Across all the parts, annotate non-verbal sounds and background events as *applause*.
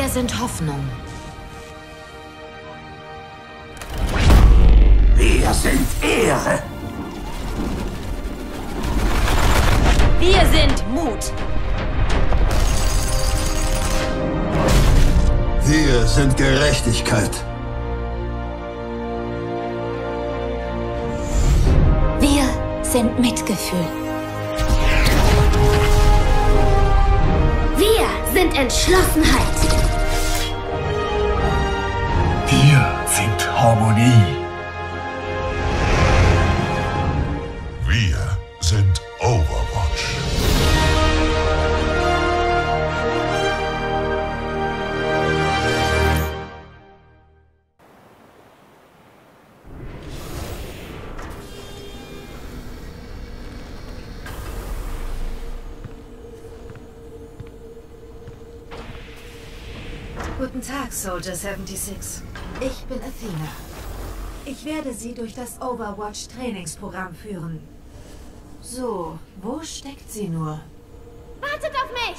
Wir sind Hoffnung. Wir sind Ehre. Wir sind Mut. Wir sind Gerechtigkeit. Wir sind Mitgefühl. Wir sind Entschlossenheit. Harmonie. Wir sind Overwatch. Guten Tag, Soldier 76. Ich bin Athena. Ich werde Sie durch das Overwatch-Trainingsprogramm führen. So, wo steckt sie nur? Wartet auf mich!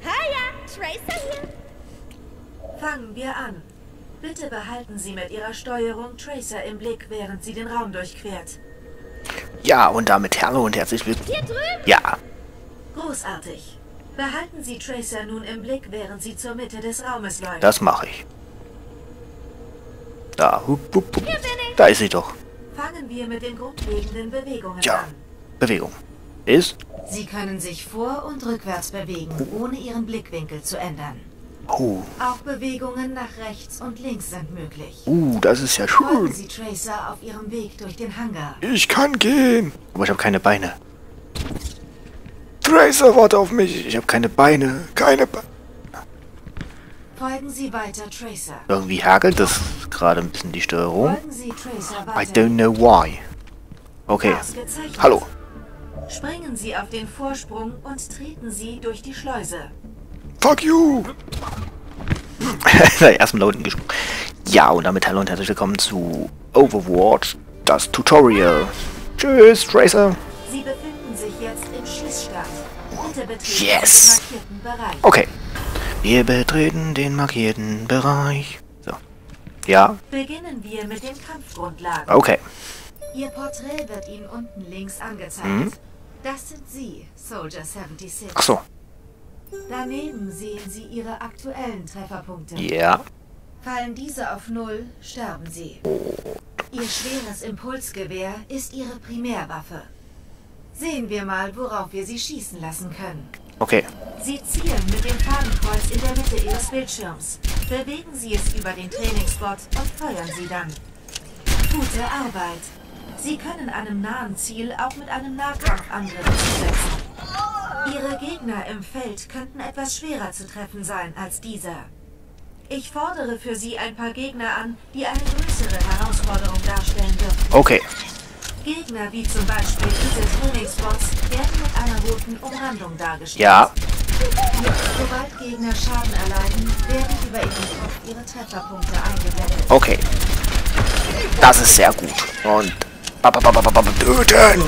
Hiya, Tracer hier. Fangen wir an. Bitte behalten Sie mit Ihrer Steuerung Tracer im Blick, während sie den Raum durchquert. Ja, und damit hallo und herzlich willkommen. Hier drüben. Ja, Großartig. Behalten Sie Tracer nun im Blick, während sie zur Mitte des Raumes läuft. das mache ich. Da, hup, hup, hup. Da ist sie doch. Fangen wir mit den grundlegenden Bewegungen Tja, an. Bewegung. Ist? Sie können sich vor- und rückwärts bewegen, ohne Ihren Blickwinkel zu ändern. Oh, Auch Bewegungen nach rechts und links sind möglich. uh, das ist ja Folgen schön. Sie Tracer auf Ihrem Weg durch den Hangar. Ich kann gehen. Aber ich habe keine Beine. Tracer, warte auf mich. Ich habe keine Beine. Keine Beine. Folgen Sie weiter Tracer. Irgendwie hagelt das gerade ein bisschen die Steuerung. Folgen Sie Tracer I don't know why. Okay. Hallo. Springen Sie auf den Vorsprung und treten Sie durch die Schleuse. Fuck you! *laughs* Erstmal Leuten gesprochen. Ja, und damit hallo und herzlich willkommen zu Overwatch, das Tutorial. Tschüss, Tracer. Sie befinden sich jetzt im Schießstand. Yes. Okay. Wir betreten den markierten Bereich. So. Ja, Beginnen wir mit den Kampfgrundlagen. okay. Ihr Porträt wird Ihnen unten links angezeigt. Mhm. Das sind Sie, Soldier 76. Ach so. Daneben sehen Sie Ihre aktuellen Trefferpunkte. Ja. Fallen diese auf Null, sterben Sie. Ihr schweres Impulsgewehr ist Ihre Primärwaffe. Sehen wir mal, worauf wir Sie schießen lassen können. Okay. Sie zielen mit dem Fadenkreuz in der Mitte Ihres Bildschirms. Bewegen Sie es über den Trainingsbot und feuern Sie dann. Gute Arbeit. Sie können einem nahen Ziel auch mit einem Nahkampfangriff zusetzen. Ihre Gegner im Feld könnten etwas schwerer zu treffen sein als dieser. Ich fordere für Sie ein paar Gegner an, die eine größere Herausforderung darstellen dürfen. Okay. Gegner wie zum Beispiel diese Trainingsbots werden mit einer roten Umrandung dargestellt. Ja. Sobald Gegner Schaden erleiden, werden über ihren Kopf ihre Trefferpunkte eingeblendet. Okay. Das ist sehr gut. Und. Töten!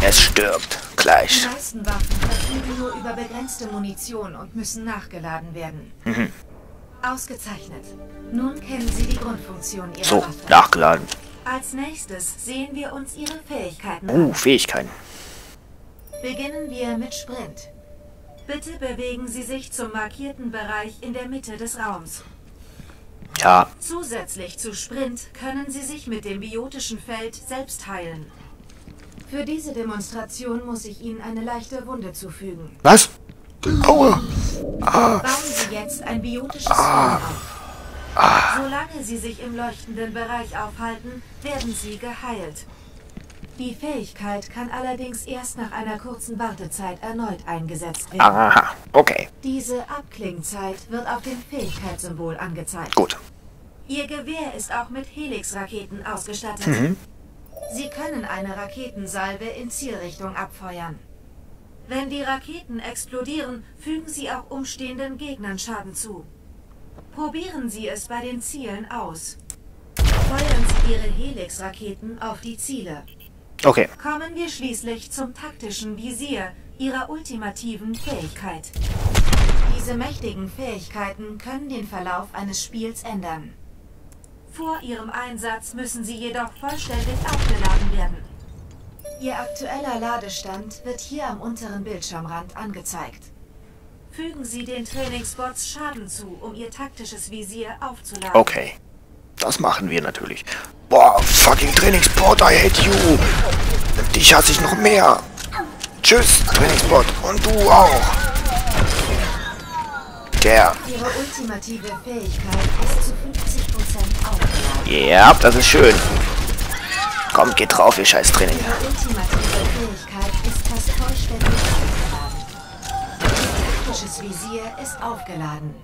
Es stirbt. Die Gleich. meisten Waffen verfügen nur über begrenzte Munition und müssen nachgeladen werden. Mhm. Ausgezeichnet. Nun kennen Sie die Grundfunktion Ihrer So, Waffe. nachgeladen. Als nächstes sehen wir uns Ihre Fähigkeiten Uh, an. Fähigkeiten. Beginnen wir mit Sprint. Bitte bewegen Sie sich zum markierten Bereich in der Mitte des Raums. Ja. Zusätzlich zu Sprint können Sie sich mit dem biotischen Feld selbst heilen. Für diese Demonstration muss ich Ihnen eine leichte Wunde zufügen. Was? Aua. Bauen Sie jetzt ein biotisches Feld auf. Solange Sie sich im leuchtenden Bereich aufhalten, werden Sie geheilt. Die Fähigkeit kann allerdings erst nach einer kurzen Wartezeit erneut eingesetzt werden. Aha. Okay. Diese Abklingzeit wird auf dem Fähigkeitssymbol angezeigt. Gut. Ihr Gewehr ist auch mit Helix-Raketen ausgestattet. Mhm. Sie können eine Raketensalve in Zielrichtung abfeuern. Wenn die Raketen explodieren, fügen sie auch umstehenden Gegnern Schaden zu. Probieren Sie es bei den Zielen aus. Feuern Sie Ihre Helix-Raketen auf die Ziele. Okay. Kommen wir schließlich zum taktischen Visier, ihrer ultimativen Fähigkeit. Diese mächtigen Fähigkeiten können den Verlauf eines Spiels ändern. Vor ihrem Einsatz müssen sie jedoch vollständig aufgeladen werden. Ihr aktueller Ladestand wird hier am unteren Bildschirmrand angezeigt. Fügen Sie den Trainingsbots Schaden zu, um Ihr taktisches Visier aufzuladen. Okay. Das machen wir natürlich. Boah, fucking Trainingsbot, I hate you. Dich hasse ich noch mehr. Tschüss, Trainingsbot. Und du auch. Der. Ihre ultimative Fähigkeit ist zu 50% aufgeladen. Ja, das ist schön. Kommt, geht drauf, ihr scheiß Training. Ihre ultimative Fähigkeit Visier ist aufgeladen.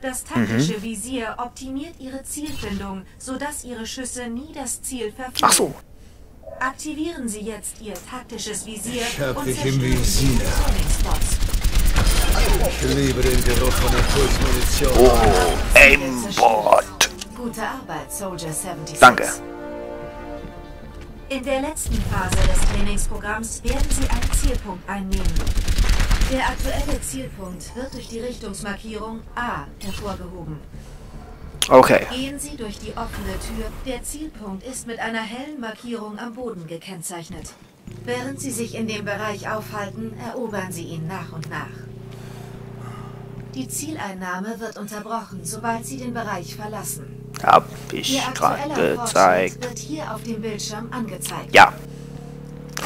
Das taktische Visier optimiert Ihre Zielfindung, sodass Ihre Schüsse nie das Ziel verfehlen. Ach so. Aktivieren Sie jetzt Ihr taktisches Visier Ich hab und dich im Visier. Ich liebe den Geruch von Impulsmunition. Oh, Aimbot. Gute Arbeit, Soldier 76. Danke. In der letzten Phase des Trainingsprogramms werden Sie einen Zielpunkt einnehmen. Der aktuelle Zielpunkt wird durch die Richtungsmarkierung A hervorgehoben. Okay. Gehen Sie durch die offene Tür. Der Zielpunkt ist mit einer hellen Markierung am Boden gekennzeichnet. Während Sie sich in dem Bereich aufhalten, erobern Sie ihn nach und nach. Die Zieleinnahme wird unterbrochen, sobald Sie den Bereich verlassen. Hab ich gerade gezeigt. wird hier auf dem Bildschirm angezeigt. Ja.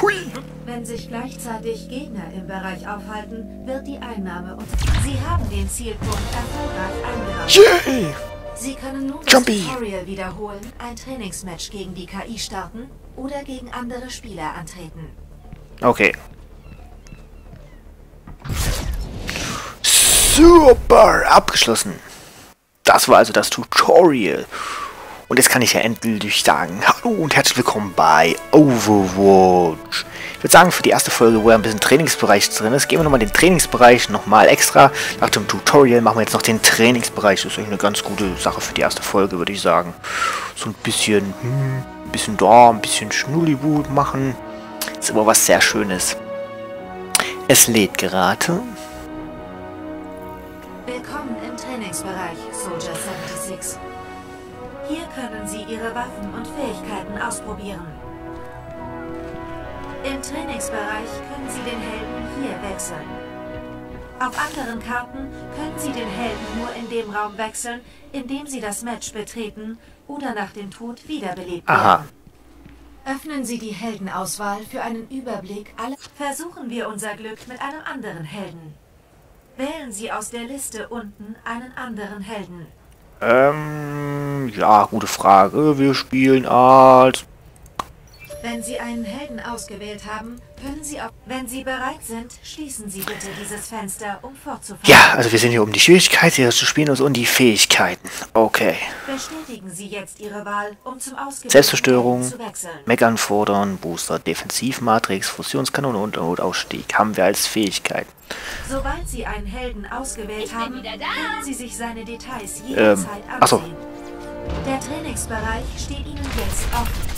Hui. Wenn sich gleichzeitig Gegner im Bereich aufhalten, wird die Einnahme unter... Sie haben den Zielpunkt erfolgreich eingenommen. Yay. Sie können nun Jumpy. das Tutorial wiederholen, ein Trainingsmatch gegen die KI starten oder gegen andere Spieler antreten. Okay. Super, abgeschlossen. Das war also das Tutorial. Und jetzt kann ich ja endlich sagen, hallo und herzlich willkommen bei Overwatch. Ich würde sagen, für die erste Folge, wo ja ein bisschen Trainingsbereich drin ist, gehen wir nochmal den Trainingsbereich nochmal extra. Nach dem Tutorial machen wir jetzt noch den Trainingsbereich. Das ist eigentlich eine ganz gute Sache für die erste Folge, würde ich sagen. So ein bisschen, hm, ein bisschen da, ein bisschen Schnulliwut machen. Ist aber was sehr Schönes. Es lädt gerade. Willkommen im Trainingsbereich, Soldier 76. Hier können Sie Ihre Waffen und Fähigkeiten ausprobieren. Im Trainingsbereich können Sie den Helden hier wechseln. Auf anderen Karten können Sie den Helden nur in dem Raum wechseln, in dem Sie das Match betreten oder nach dem Tod wiederbelebt Aha. werden. Öffnen Sie die Heldenauswahl für einen Überblick aller... Versuchen wir unser Glück mit einem anderen Helden. Wählen Sie aus der Liste unten einen anderen Helden. Ähm, ja, gute Frage. Wir spielen als... Wenn Sie einen Helden ausgewählt haben, können Sie auch... Wenn Sie bereit sind, schließen Sie bitte dieses Fenster, um fortzufahren. Ja, also wir sind hier um die Schwierigkeit, hier zu spielen und um die Fähigkeiten. Okay. Bestätigen Sie jetzt Ihre Wahl, um zum ausgewählten Selbstzerstörung, Helden zu wechseln. Mech anfordern, Booster, Defensivmatrix, Fusionskanone und Notausstieg haben wir als Fähigkeit. Sobald Sie einen Helden ausgewählt haben, können Sie sich seine Details Ähm, jederzeit so. ansehen. Der Trainingsbereich steht Ihnen jetzt offen.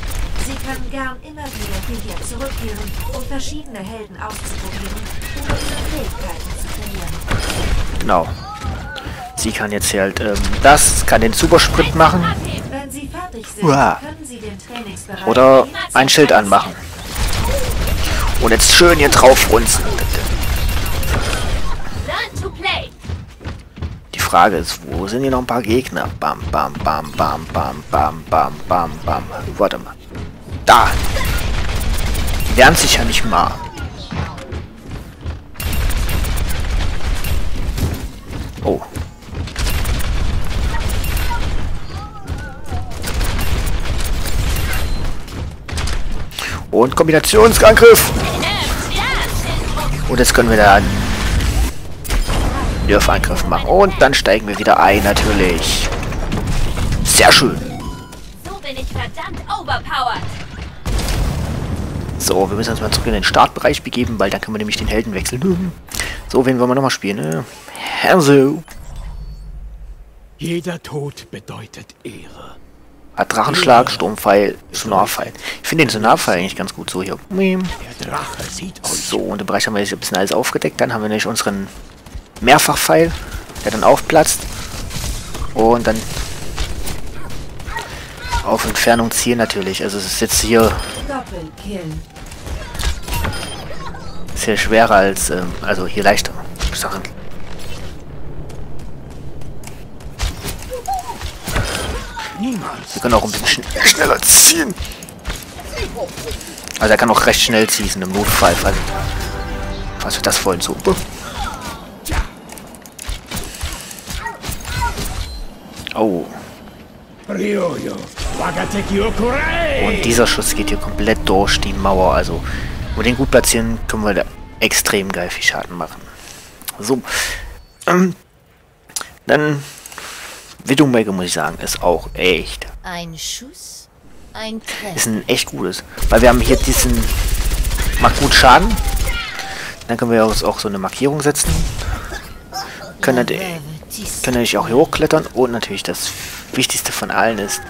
Sie können gern immer wieder hierher zurückkehren, um verschiedene Helden auszuprobieren oder ihre Fähigkeiten zu trainieren. Genau. Sie kann jetzt hier halt, ähm, das, kann den Supersprint machen Wenn Sie fertig sind, Uah. können Sie den Trainingsbereich oder ein Schild anmachen. Und jetzt schön hier drauf runzen. Learn to play. Die Frage ist, wo sind hier noch ein paar Gegner? Bam, bam, bam, bam, bam, bam, bam, bam, bam. Warte mal. Da. Lernt sich ja nicht mal. Oh. Und Kombinationsangriff. Und jetzt können wir da einen Nerf-Angriff machen. Und dann steigen wir wieder ein, natürlich. Sehr schön. So bin ich verdammt overpowered. So, wir müssen uns mal zurück in den Startbereich begeben, weil dann können wir nämlich den Helden wechseln. So, wen wollen wir nochmal spielen? Ne? Hanzo. Jeder Tod bedeutet Ehre. Hat Drachenschlag, Sturmpfeil, Sonarpfeil. Ich finde den Sonarpfeil eigentlich ganz gut so hier. So, und im Bereich haben wir jetzt ein bisschen alles aufgedeckt. Dann haben wir nämlich unseren Mehrfachpfeil, der dann aufplatzt. Und dann auf Entfernung zielen natürlich. Also es ist jetzt hier Doppelkill. Sehr schwerer als, ähm, also hier leichter. Sachen. Wir können auch ein bisschen schn schneller ziehen. Also er kann auch recht schnell ziehen im Notfall, falls, falls wir das wollen. So. Oh, und dieser Schuss geht hier komplett durch die Mauer. Also, wir den gut platzieren, können wir da extrem geil viel Schaden machen. So. Ähm, dann, Widowmaker muss ich sagen, ist auch echt Ein Schuss, ein Treffer. ist ein echt gutes. Weil wir haben hier diesen. Macht gut Schaden. Dann können wir uns auch so eine Markierung setzen. Können, können natürlich auch hier hochklettern. Und natürlich das Wichtigste von allen ist.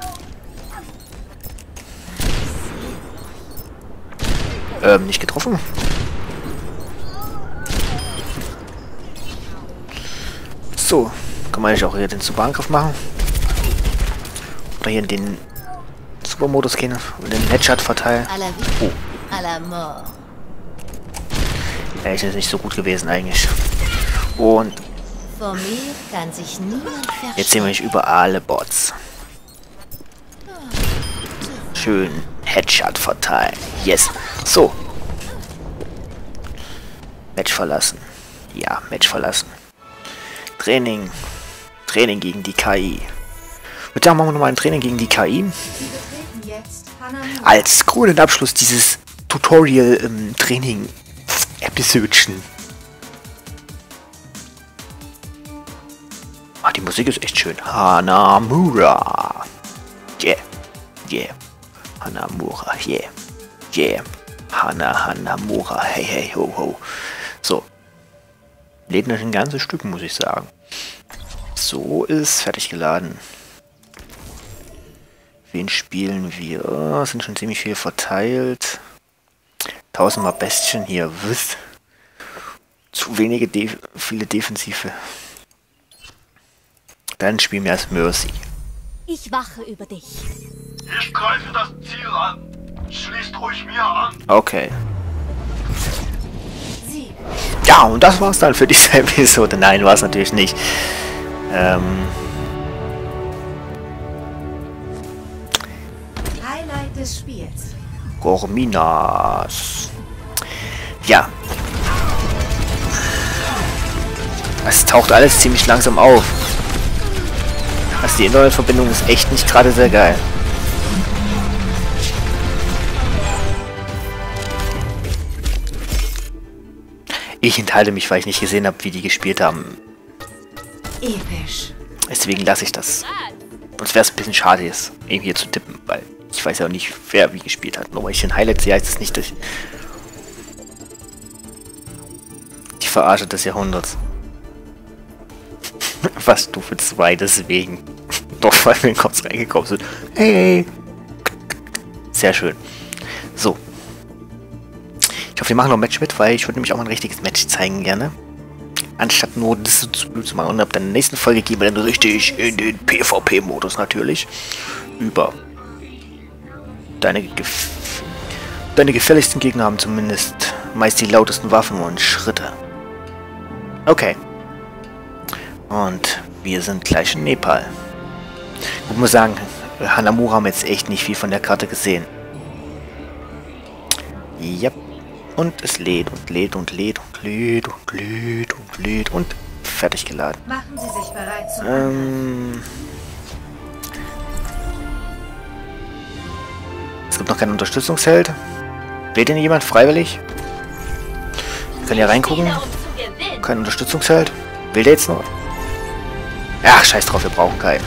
Ähm, nicht getroffen. So, kann man natürlich auch hier den Superangriff machen. Oder hier in den Supermodus gehen und den Headshot verteilen. Oh, ja, ist jetzt nicht so gut gewesen eigentlich. Und jetzt sehen wir nicht überall alle Bots. Schön Headshot verteilen. Yes. So. Match verlassen. Ja, Match verlassen. Training. Training gegen die KI. Und da machen wir nochmal ein Training gegen die KI. Als krönenden Abschluss dieses Tutorial-Training-Episodchen. Ah, die Musik ist echt schön. Hanamura. Yeah. Yeah. Hanamura. Yeah. Yeah. Hana Hanamura. Hey, hey, ho, ho. So. Lädt noch ein ganzes Stück, muss ich sagen. So ist fertig geladen. Wen spielen wir? Oh, sind schon ziemlich viel verteilt. Tausendmal Bestien hier. Wisst. Zu wenige, Def viele Defensive. Dann spielen wir als Mercy. Ich wache über dich. Ich greife das Ziel an. Schließt ruhig mir an. Okay. Ja, und das war's dann für diese *laughs* Episode. Nein, war es natürlich nicht. Ähm, Highlight des Spiels. Gorminas. Ja. Es taucht alles ziemlich langsam auf. Also die Internetverbindung ist echt nicht gerade sehr geil. Ich enthalte mich, weil ich nicht gesehen habe, wie die gespielt haben. Episch. Deswegen lasse ich das. Sonst wäre es ein bisschen schade, jetzt irgendwie hier zu tippen, weil ich weiß ja auch nicht, wer wie gespielt hat. Nur weil ich den Highlights sehe, heißt es nicht, dass ich die Verarsche des Jahrhunderts. *laughs* Was du für zwei, deswegen. *laughs* Doch, weil wir kurz reingekommen sind. Hey! Sehr schön. So. Ich hoffe, wir machen noch ein Match mit, weil ich würde nämlich auch mal ein richtiges Match zeigen gerne. Anstatt nur das zu zu machen. Und ab der nächsten Folge gehen wir dann richtig in den PvP-Modus natürlich. Über. Deine, gef deine gefährlichsten Gegner haben zumindest meist die lautesten Waffen und Schritte. Okay. Und wir sind gleich in Nepal. Ich muss sagen, Hanamura haben jetzt echt nicht viel von der Karte gesehen. Yep. Und es lädt und lädt und lädt und lädt und lädt und lädt und fertig geladen. Machen Sie sich bereit zum Ähm. Es gibt noch keinen Unterstützungsheld. Wählt denn jemand freiwillig? Wir können ja reingucken. Kein Unterstützungsheld. Will der jetzt noch? Ach, scheiß drauf, wir brauchen keinen.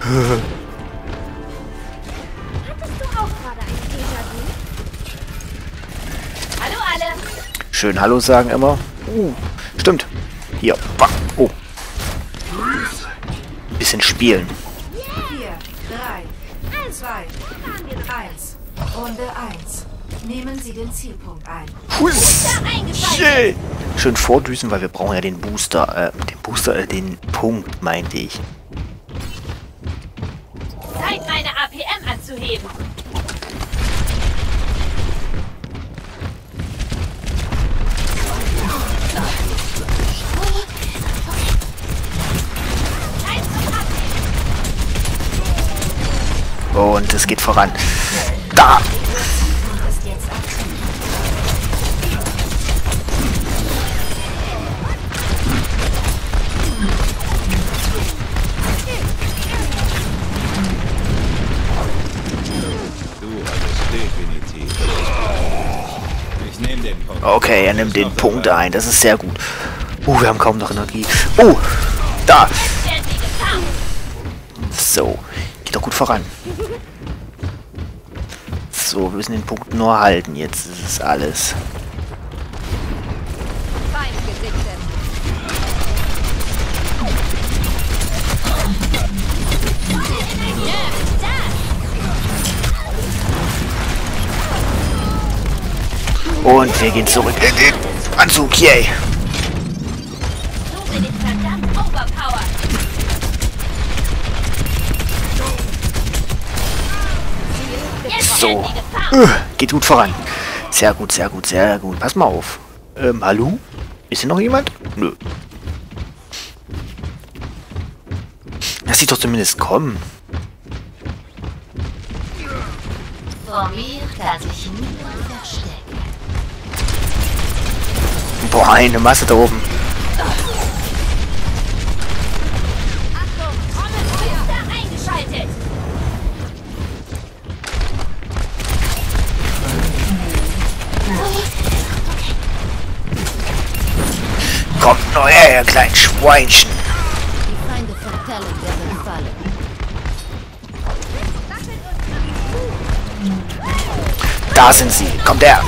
*laughs* Schön Hallo sagen immer. Uh, stimmt. Hier. Bah. Oh. bisschen spielen. 4, 3, 2, 1. Runde 1. Nehmen Sie den Zielpunkt ein. Yeah. Schön vordüsen, weil wir brauchen ja den Booster, äh, den Booster, äh, den Punkt, meinte ich. Zeit, meine APM anzuheben. Und es geht voran. Da! Okay, er nimmt den Punkt ein. Das ist sehr gut. Uh, wir haben kaum noch Energie. Oh, da. So, geht doch gut voran. So, wir müssen den Punkt nur halten. Jetzt ist es alles. Und wir gehen zurück in den Anzug. Yay. So bin verdammt overpowered. So. Uh, geht gut voran. Sehr gut, sehr gut, sehr gut. Pass mal auf. Ähm, hallo? Ist hier noch jemand? Nö. Lass sie doch zumindest kommen. Vor mir kann sich niemand verstecken. Boah, eine Masse da oben. Kommt nur her, ihr kleinen Schweinchen. Die Feinde von Talon werden fallen. Da sind sie. Kommt her.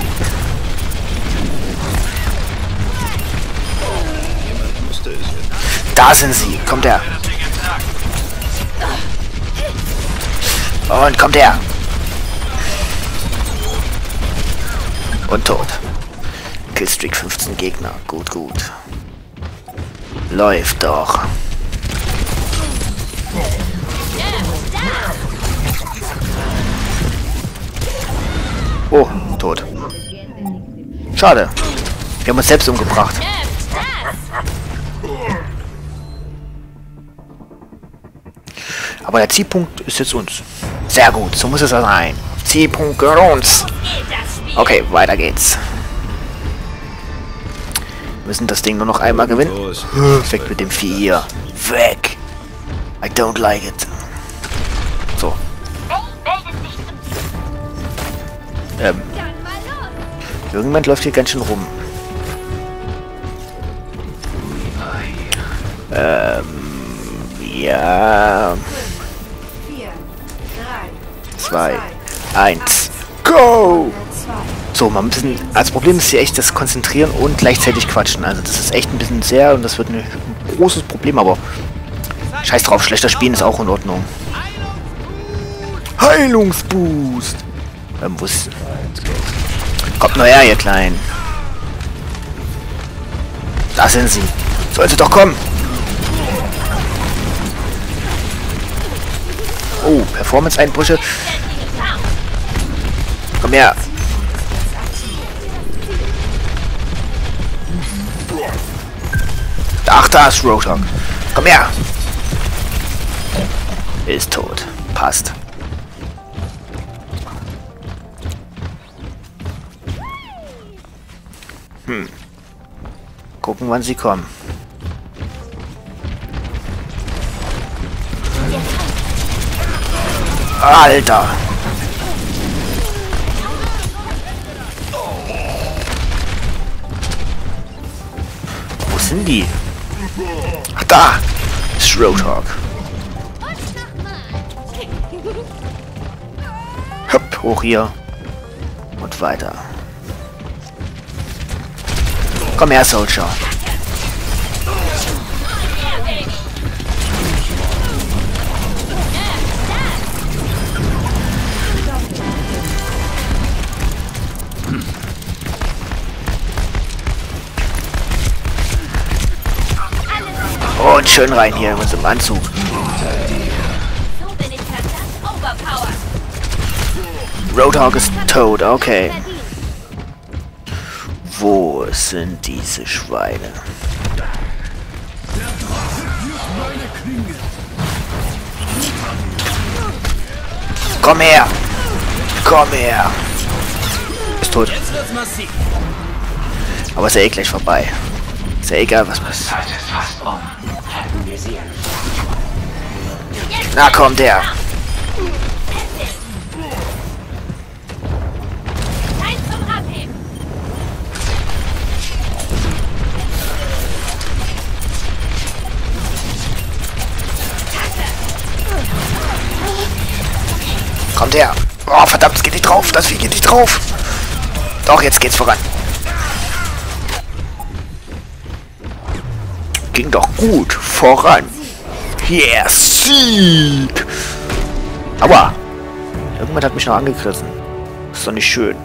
Da sind sie. Kommt her. Und kommt her. Und tot. Killstreak 15 Gegner. Gut, gut. Läuft doch. Oh, tot. Schade. Wir haben uns selbst umgebracht. Aber der Zielpunkt ist jetzt uns. Sehr gut, so muss es sein. Zielpunkt gehört uns. Okay, weiter geht's. Wir müssen das Ding nur noch einmal gewinnen. Weg mit dem Vieh hier. Weg. I don't like it. So. Ähm. Irgendjemand läuft hier ganz schön rum. Ähm. Ja. 4, 3, Zwei. Eins. Go! 2. So, man müssen. Als Problem ist hier echt das Konzentrieren und gleichzeitig quatschen. Also das ist echt ein bisschen sehr und das wird ein, ein großes Problem, aber scheiß drauf, schlechter Spielen ist auch in Ordnung. Heilungsboost! Ähm, wo ist. Kommt nur her, ihr Kleinen. Da sind sie. Sollte doch kommen. Oh, Performance-Einbrüche. Komm her. Ach, da ist Roadhog. Komm her. Ist tot. Passt. Hm. Gucken, wann sie kommen. Alter. Wo sind die? Ach, da! Ist Roadhog. Hopp, hoch hier. Und weiter. Komm her, Soldier. Und schön rein hier in unserem Anzug. Roadhog ist tot, okay. Wo sind diese Schweine? Komm her! Komm her! Ist tot. Aber ist ja eh gleich vorbei. Ist ja egal, was passiert. Na komm, der! Kommt her! Oh, verdammt, es geht nicht drauf! Das Vieh geht nicht drauf! Doch, jetzt geht's voran. Ging doch gut voran. Yes, Sieg! Aua! Irgendwann hat mich noch angegriffen. Ist doch nicht schön.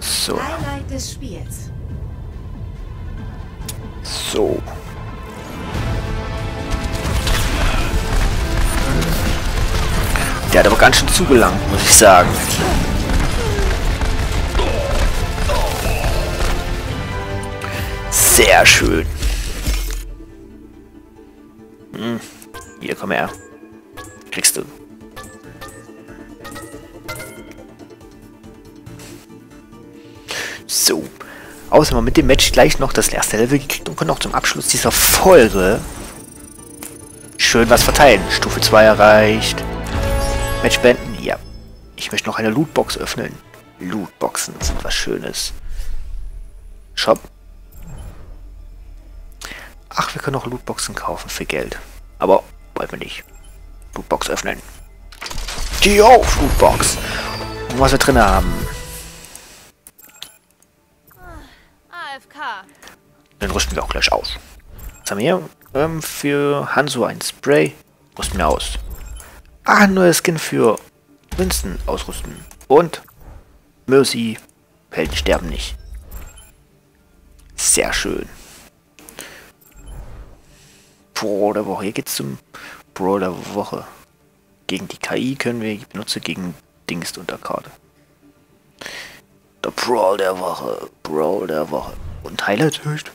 So, so. Der hat aber ganz schön zugelangt, muss ich sagen. Sehr schön. Hm. Hier, komm her. Kriegst du. So. Außer mit dem Match gleich noch das erste Level gekriegt und können auch zum Abschluss dieser Folge schön was verteilen. Stufe 2 erreicht. Match beenden? Ja. Ich möchte noch eine Lootbox öffnen. Lootboxen sind was Schönes. Shop. Ach, wir können auch Lootboxen kaufen für Geld. Aber wollen wir nicht. Lootbox öffnen. Die auf, Lootbox. Und was wir drin haben. AFK. Den rüsten wir auch gleich aus. Was haben wir hier? Ähm, für Hanzo ein Spray. Rüsten wir aus. Ah, ein neuer Skin für Winston ausrüsten. Und Mercy. Helden sterben nicht. Sehr schön. Pro der Woche. Hier geht's zum Pro der Woche. Gegen die KI können wir benutzen gegen Dings unter Karte. Der Brawl der Woche. Brawl der Woche. Und Highlight höchst.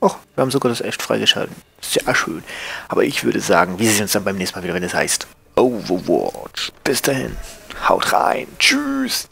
Och, wir haben sogar das echt freigeschalten. Sehr schön. Aber ich würde sagen, wir sehen uns dann beim nächsten Mal wieder, wenn es heißt Overwatch. Bis dahin. Haut rein. Tschüss.